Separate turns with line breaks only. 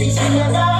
一起来吧